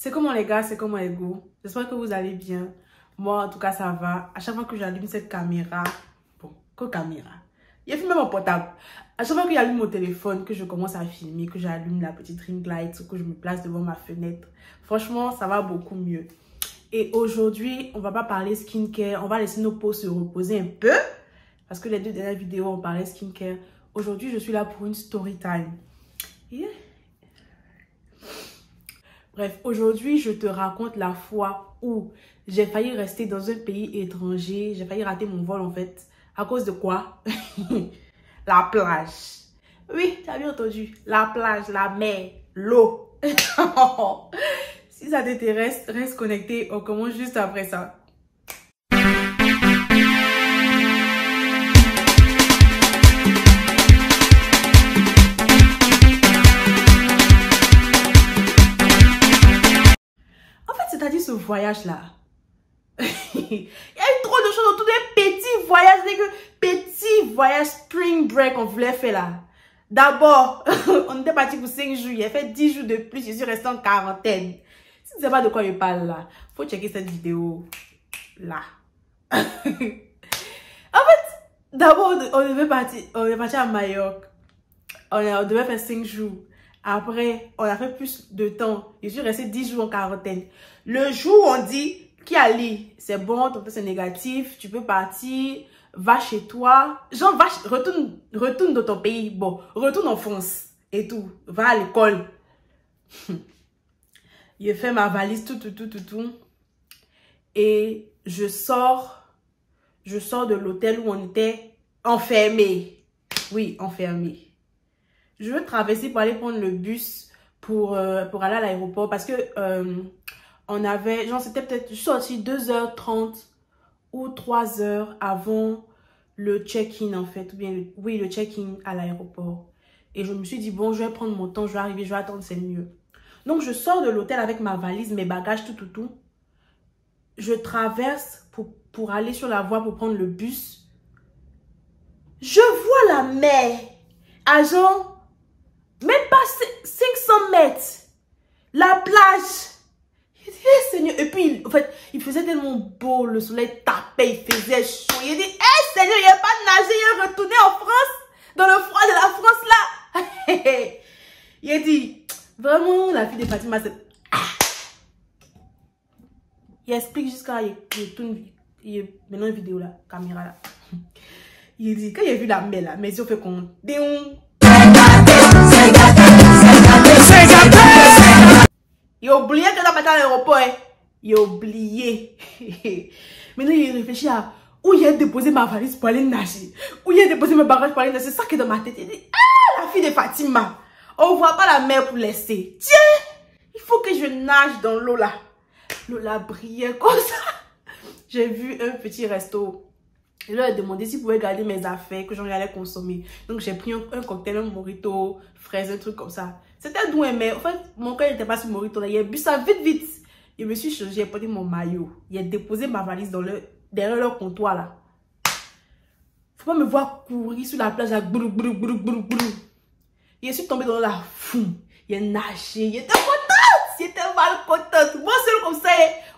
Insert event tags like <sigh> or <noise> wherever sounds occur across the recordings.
C'est comment les gars, c'est comment les go J'espère que vous allez bien. Moi, en tout cas, ça va. À chaque fois que j'allume cette caméra, bon, que caméra? Il a filmé mon portable. À chaque fois que j'allume mon téléphone, que je commence à filmer, que j'allume la petite ring light, que je me place devant ma fenêtre, franchement, ça va beaucoup mieux. Et aujourd'hui, on va pas parler skincare, on va laisser nos peaux se reposer un peu. Parce que les deux dernières vidéos, on parlait skincare. Aujourd'hui, je suis là pour une story time. Bref, aujourd'hui, je te raconte la fois où j'ai failli rester dans un pays étranger. J'ai failli rater mon vol, en fait. À cause de quoi? <laughs> La plage. Oui, tu as bien entendu. La plage, la mer, l'eau. <laughs> si ça t'intéresse, reste connecté. On commence juste après ça. Ce voyage-là. <laughs> Il y a eu trop de choses autour des petits voyages, des petits voyages spring break qu'on voulait faire là. D'abord, <laughs> on était parti pour 5 jours, il a fait 10 jours de plus, je suis restée en quarantaine. Si tu sais pas de quoi je parle là, faut checker cette vidéo là. <laughs> en fait, d'abord, on devait partir, on devait partir à Majorque. On, on devait faire 5 jours. Après, on a fait plus de temps. Je suis restée 10 jours en quarantaine. Le jour où on dit, qui Ali, c'est bon, ton test est négatif, tu peux partir, va chez toi. Genre, va, retourne, retourne dans ton pays. Bon, retourne en France et tout. Va à l'école. <laughs> Je fais ma valise, tout, tout, tout, tout, tout. Et je sors, je sors de l'hôtel où on était enfermé. Oui, enfermé je veux traverser pour aller prendre le bus pour, euh, pour aller à l'aéroport parce que euh, on avait, genre c'était peut-être, sortie 2h30 ou 3h avant le check-in en fait, ou bien, oui, le check-in à l'aéroport. Et je me suis dit, bon, je vais prendre mon temps, je vais arriver, je vais attendre, c'est mieux. Donc, je sors de l'hôtel avec ma valise, mes bagages, tout, tout, tout. Je traverse pour, pour aller sur la voie pour prendre le bus. Je vois la mer à même pas 500 mètres. La plage. Il dit, hey, Seigneur. Et puis, en fait, il faisait tellement beau. Le soleil tapait, il faisait chaud. Il dit, hé hey, Seigneur, il a pas nagé, il est retourné en France. Dans le froid de la France, là. <laughs> il dit, vraiment, la fille de Fatima, c'est... Ah. Il explique jusqu'à... Il, il tourne... Il maintenant une vidéo, là. Caméra, là. <laughs> Il dit, quand il a vu la mer, là, mes yeux fait comme... Il a oublié que dans à l'aéroport. Hein. Il a oublié. <laughs> Maintenant, il réfléchit à où il a déposé ma valise pour aller nager. Où il a déposé mes bagages pour aller nager. C'est ça qui est dans ma tête. Il dit, ah, la fille de Fatima. On voit pas la mer pour laisser. Tiens, il faut que je nage dans l'eau là. L'eau là brillait comme ça. <laughs> J'ai vu un petit resto. Je leur ai demandé s'ils pouvaient garder mes affaires que j'en allais consommer. Donc j'ai pris un, cocktail, un morito, fraise, un truc comme ça. C'était doux, mais en fait, mon cœur n'était pas sur morito. Là. Il a bu ça vite, vite. Je me suis changé, j'ai porté mon maillot. Il a déposé ma valise le, derrière leur comptoir là. Faut pas me voir courir sur la plage à brou, brou, brou, brou, brou. Je suis tombé dans la foule. Il a nagé, il était content. Il était mal content. Moi seul comme ça,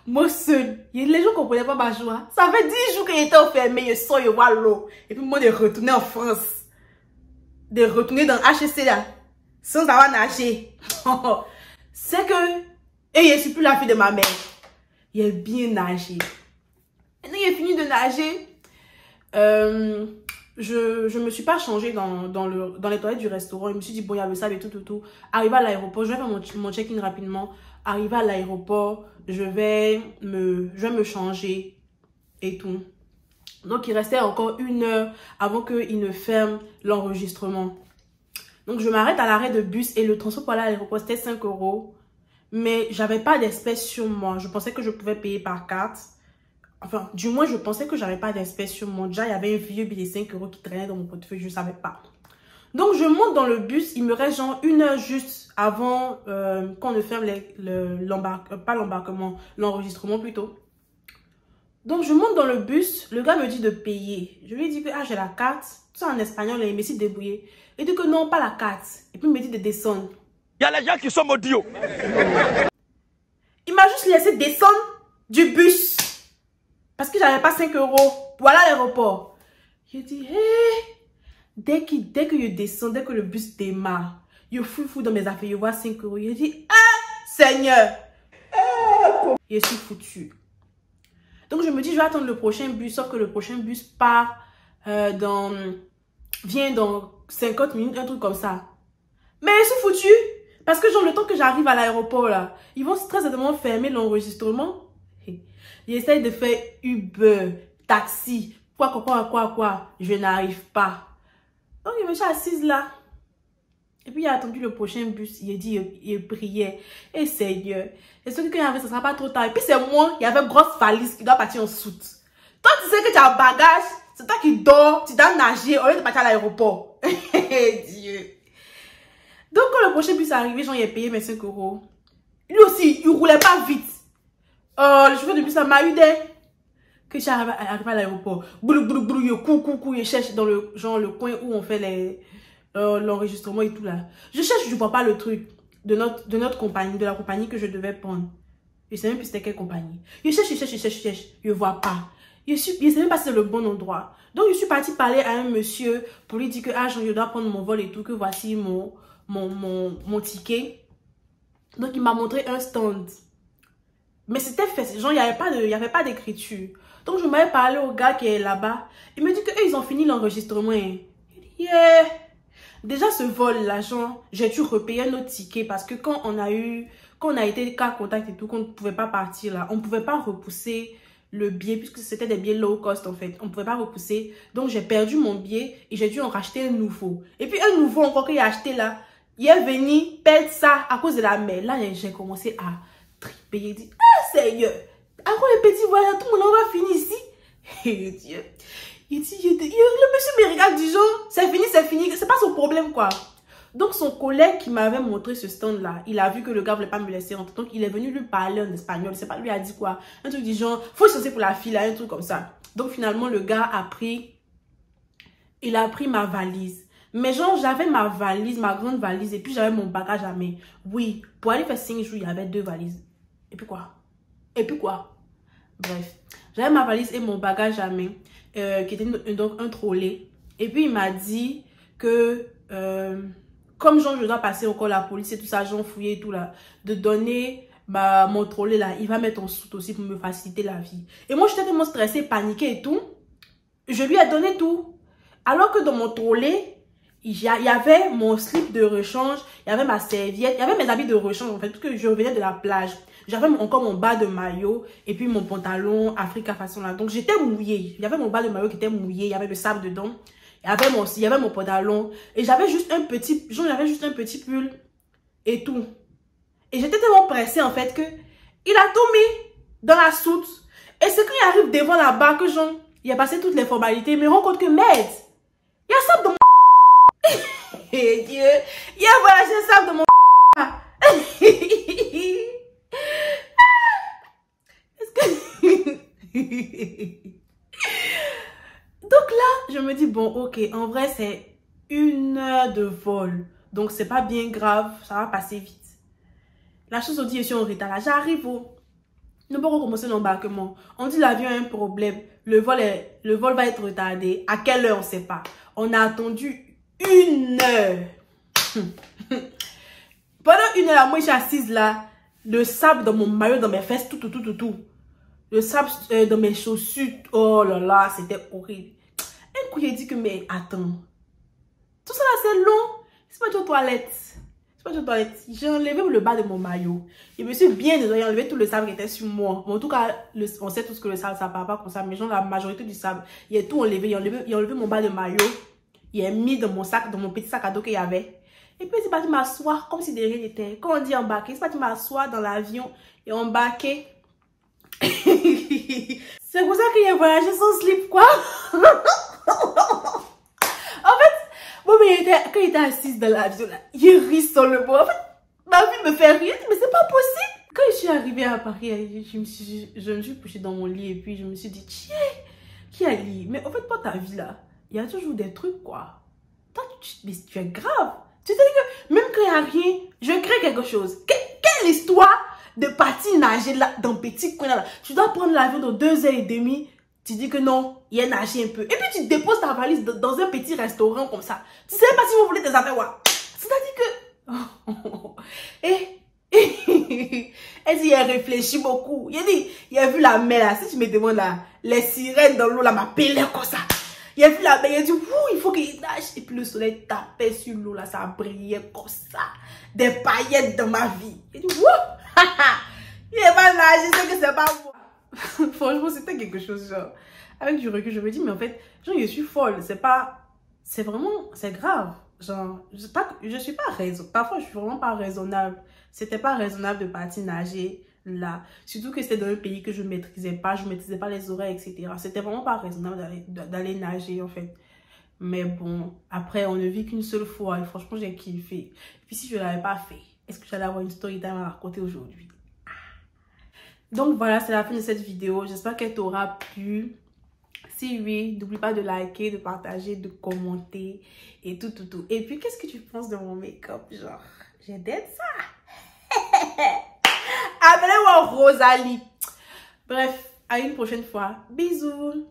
moi seul. Les gens comprenaient pas ma joie. Ça fait 10 jours qu'il était enfermé, je sors, je vois l'eau. Et puis moi, de retourner en France. De retourner dans HSC là sans avoir nagé. <laughs> c'est que, et je suis plus la fille de ma mère. Il a bien nagé. Maintenant, a fini de nager. Euh, je, je me suis pas changée dans, dans, le, dans les toilettes du restaurant. Je me suis dit, bon, il y a le sable et tout, tout, tout. Arrivé à l'aéroport, je vais faire mon check-in rapidement. Arrivé à l'aéroport, je vais me, changer et tout. Donc, il restait encore une heure avant qu'il ne ferme l'enregistrement. Donc, je m'arrête à l'arrêt de bus et le transport pour aller à l'aéroport, c'était 5 euros. Mais j'avais pas d'espèces sur moi. Je pensais que je pouvais payer par carte. Enfin, du moins, je pensais que j'avais pas d'espèces sur moi. Déjà, il y avait un vieux billet de 5 euros qui traînait dans mon portefeuille. Je savais pas. Donc, je monte dans le bus. Il me reste genre une heure juste avant euh, qu'on ne ferme l'embarquement. Euh, pas l'embarquement, l'enregistrement plutôt. Donc, je monte dans le bus. Le gars me dit de payer. Je lui dis que ah, j'ai la carte. Tout ça en espagnol. il me dit de débrouiller. Il dit que non, pas la carte. Et puis il me dit de descendre. Il y a les gens qui sont maudits. suis laissée descendre du bus. Parce que j'avais pas 5 euros. Voilà l'aéroport. J'ai dit, hé, dès, que, dès que je descends, dès que le bus démarre, je fous fou dans mes affaires, je vois 5 euros. J'ai dit, ah, Seigneur? Je suis foutu. Donc, je me dis, je vais attendre le prochain bus, sauf que le prochain bus part euh, dans... vient dans 50 minutes, un truc comme ça. Mais je suis foutu. Parce que, genre, le temps que j'arrive à l'aéroport, là, ils vont très certainement fermer l'enregistrement. J'essaie de faire Uber, taxi, quoi, quoi, quoi, quoi, quoi. Je n'arrive pas. Donc, je me suis assise là. Et puis, il a attendu le prochain bus. Il a dit, il, priait. Et Seigneur, est-ce que quand il arrive, ça sera pas trop tard. Et puis, c'est moi, il y avait une grosse valise qui doit partir en soute. Toi, tu sais que tu as un bagage. C'est toi qui dors, tu dois nager au lieu de partir à l'aéroport. <laughs> Dieu. Donc, quand le prochain bus est arrivé, j'en ai payé mes 5 euros. Lui aussi, il roulait pas vite. Euh, le chauffeur de bus m'a eu des que j'arrive à l'aéroport. Boulou, boulou, boulou, yo, cou, cou, cou, je cherche dans le, genre, le coin où on fait les, euh, l'enregistrement et tout là. Je cherche, je vois pas le truc de notre, de notre compagnie, de la compagnie que je devais prendre. Je sais même plus c'était quelle compagnie. Je cherche, je cherche, je cherche, je cherche. Je vois pas. Je suis, je sais même pas si c'est le bon endroit. Donc, je suis partie parler à un monsieur pour lui dire que, ah, je dois prendre mon vol et tout, que voici mon, mon, mon, mon ticket. Donc, il m'a montré un stand. Mais c'était fait, genre, il n'y avait pas d'écriture. Donc, je m'avais parlé au gars qui est là-bas. Il me dit qu'eux, ils ont fini l'enregistrement. Dit, yeah. Déjà, ce vol-là, j'ai dû repayer un autre ticket parce que quand on a eu, quand on a été cas contact et tout, qu'on ne pouvait pas partir là, on ne pouvait pas repousser le billet puisque c'était des billets low cost en fait. On ne pouvait pas repousser. Donc, j'ai perdu mon billet et j'ai dû en racheter un nouveau. Et puis, un nouveau encore qu'il a acheté là, il est venu perdre ça à cause de la mer. Là, j'ai commencé à triper. Il dit, ah, Seigneur, après les petits voyageurs, tout le monde va finir ici. <laughs> Et Dieu. Il le monsieur me regarde du genre, c'est fini, c'est fini, c'est pas son problème quoi. Donc son collègue qui m'avait montré ce stand là, il a vu que le gars voulait pas me laisser rentrer. Donc il est venu lui parler en espagnol, c'est pas lui a dit quoi? Un truc du genre, faut changer pour la fille là, un truc comme ça. Donc finalement le gars a pris, il a pris ma valise. Mais genre, j'avais ma valise, ma grande valise, et puis j'avais mon bagage à main. Oui, pour aller faire 5 jours, il y avait deux valises. Et puis quoi? Et puis quoi? Bref, j'avais ma valise et mon bagage à main. Euh, qui était donc un trolley. Et puis il m'a dit que euh, comme genre je dois passer encore la police et tout ça, j'en fouillé et tout là, de donner bah, mon trolley là, il va mettre en soute aussi pour me faciliter la vie. Et moi j'étais tellement stressée, paniquée et tout, je lui ai donné tout. Alors que dans mon trolley, il y avait mon slip de rechange, il y avait ma serviette, il y avait mes habits de rechange en fait, parce que je revenais de la plage. J'avais encore mon bas de maillot et puis mon pantalon Africa façon là. Donc j'étais mouillée. Il y avait mon bas de maillot qui était mouillé, il y avait le sable dedans. Il y avait mon, il y avait mon pantalon et j'avais juste un petit, genre j'avais juste un petit pull et tout. Et j'étais tellement pressée en fait que il a tout mis dans la soute. Et c'est quand il arrive devant la barre que genre, il a passé toutes les formalités, il rend compte que merde, il y a ça dans mon <laughs> et Dieu, il a voyagé ça dans mon Donc là, je me dis, bon, ok, en vrai, c'est une heure de vol. Donc, c'est pas bien grave, ça va passer vite. La chose, on dit, je suis en retard. J'arrive au... Nous pouvons commencer l'embarquement. On dit l'avion a un problème. Le vol, va être retardé. À quelle heure, on sait pas. On a attendu une heure. <laughs> Pendant une heure, moi, je suis assise là. Le sable dans mon maillot, dans mes fesses, tout, tout, tout, tout, tout. Le sable euh, dans mes chaussures. Oh là là, c'était horrible. Un coup, j'ai dit que, mais attends. Tout ça là, c'est long. C'est pas aux toilettes. C'est pas aux toilettes. J'ai enlevé le bas de mon maillot. Je me suis bien désolé, j'ai enlevé tout le sable qui était sur moi. en tout cas, on sait tous que le sable, ça part pas comme ça. Mais genre, la majorité du sable, il a tout enlevé. Il a enlevé, enlevé mon bas de maillot. Il a mis dans mon sac, dans mon petit sac à dos qu'il y avait. Et puis, c'est parti m'asseoir comme si de rien n'était. Quand on dit embarquer, c'est parti m'asseoir dans l'avion et embarquer. <laughs> c'est pour ça qu'il a voyagé sans slip, quoi. <laughs> en fait, bon, mais il était, quand il était assis dans l'avion, là, il rit sur le bois. En fait, ma vie me fait rire, mais c'est pas possible. Quand je suis arrivée à Paris, je me suis, couchée dans mon lit et puis je me suis dit, tiens, qui a lit Mais en fait, pas ta vie là, il y a toujours des trucs, quoi. Toi, tu es grave. Tu sais que même quand il n'y a rien, je crée quelque chose. quelle histoire de partir nager là, dans petit coin là. Tu dois prendre l'avion dans deux heures et demie. Tu dis que non, il y a nager un peu. Et puis tu déposes ta valise dans un petit restaurant comme ça. Tu sais pas si vous voulez tes affaires, ouais. C'est-à-dire que... <laughs> et... <laughs> Elle dit, il a réfléchi beaucoup. Il a dit, il a vu la mer là. Si tu me demandes là, les sirènes dans l'eau là m'appelaient comme ça. Il a vu la mer, il a dit, il faut qu'il nage. Et puis le soleil tapait sur l'eau là, ça brillait comme ça. Des paillettes dans ma vie. Il dit, wouh, pas nager, c'est que c'est pas moi. <laughs> Franchement, c'était quelque chose, genre, avec du recul, je me dis, mais en fait, je suis folle. C'est pas, c'est vraiment, c'est grave. Genre, je, pas, je suis pas raisonnable. Parfois, je suis vraiment pas raisonnable. C'était pas raisonnable de partir nager là. Surtout que c'était dans un pays que je maîtrisais pas. Je maîtrisais pas les oreilles, etc. C'était vraiment pas raisonnable d'aller nager, en fait. Mais bon, après, on ne vit qu'une seule fois. Et franchement, j'ai kiffé. Puis, si je l'avais pas fait, est-ce que j'allais avoir une story time à raconter aujourd'hui? Donc voilà, c'est la fin de cette vidéo. J'espère qu'elle t'aura plu. Si oui, n'oublie pas de liker, de partager, de commenter et tout, tout, tout. Et puis, qu'est-ce que tu penses de mon make-up? Genre, j'ai d'être ça. <laughs> Appelez-moi Rosalie. Bref, à une prochaine fois. Bisous.